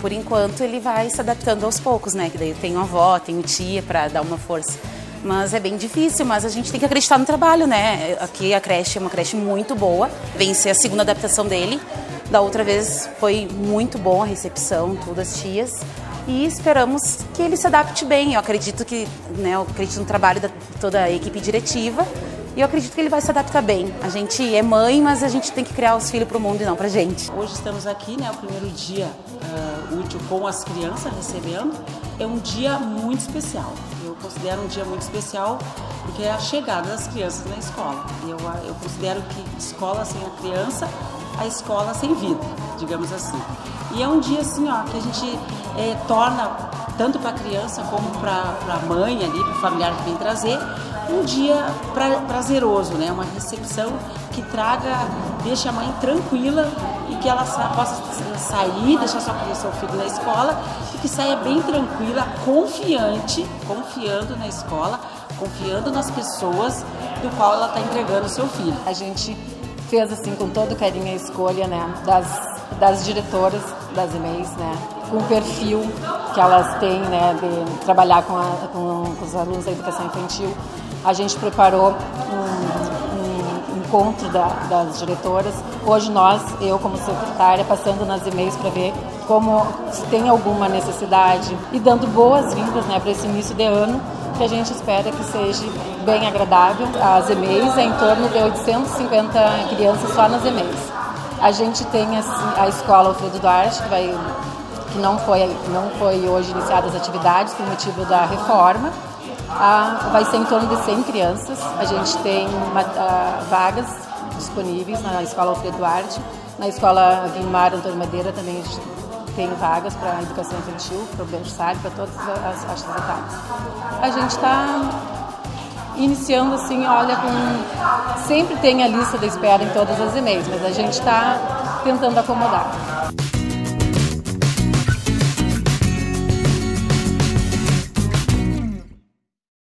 por enquanto ele vai se adaptando aos poucos, né? Que daí tem uma avó, tem o tia para dar uma força. Mas é bem difícil, mas a gente tem que acreditar no trabalho, né? Aqui a creche é uma creche muito boa. Vem ser a segunda adaptação dele. Da outra vez foi muito bom a recepção, todas as tias. E esperamos que ele se adapte bem. Eu acredito que, né, eu acredito no trabalho da toda a equipe diretiva e eu acredito que ele vai se adaptar bem. A gente é mãe, mas a gente tem que criar os filhos para o mundo e não para gente. Hoje estamos aqui, né, o primeiro dia uh, útil com as crianças recebendo. É um dia muito especial. Eu considero um dia muito especial porque é a chegada das crianças na escola. Eu, eu considero que escola sem a criança, a escola sem vida, digamos assim. E é um dia assim, ó, que a gente é, torna tanto para a criança como para a mãe ali, para o familiar que vem trazer, um dia pra, prazeroso, né? Uma recepção que traga, deixa a mãe tranquila e que ela possa sair, deixar sua criança, seu filho na escola e que saia bem tranquila, confiante, confiando na escola, confiando nas pessoas do qual ela está entregando o seu filho. A gente fez assim com todo carinho a escolha, né, das, das diretoras das e-mails, né, com o perfil que elas têm, né, de trabalhar com, a, com, os alunos da educação infantil a gente preparou um, um encontro da, das diretoras. Hoje nós, eu como secretária, passando nas e-mails para ver como se tem alguma necessidade e dando boas-vindas né, para esse início de ano que a gente espera que seja bem agradável. As e-mails é em torno de 850 crianças só nas e-mails. A gente tem assim, a escola Alfredo Duarte, que, vai, que não, foi, não foi hoje iniciadas as atividades por motivo da reforma, ah, vai ser em torno de 100 crianças. A gente tem uma, ah, vagas disponíveis na Escola Alfredo Duarte. Na Escola Guimar Antônio Madeira também a gente tem vagas para educação infantil, para o berçário, para todas as faixas etárias. A gente está iniciando assim, olha, com sempre tem a lista da espera em todas as e-mails, mas a gente está tentando acomodar.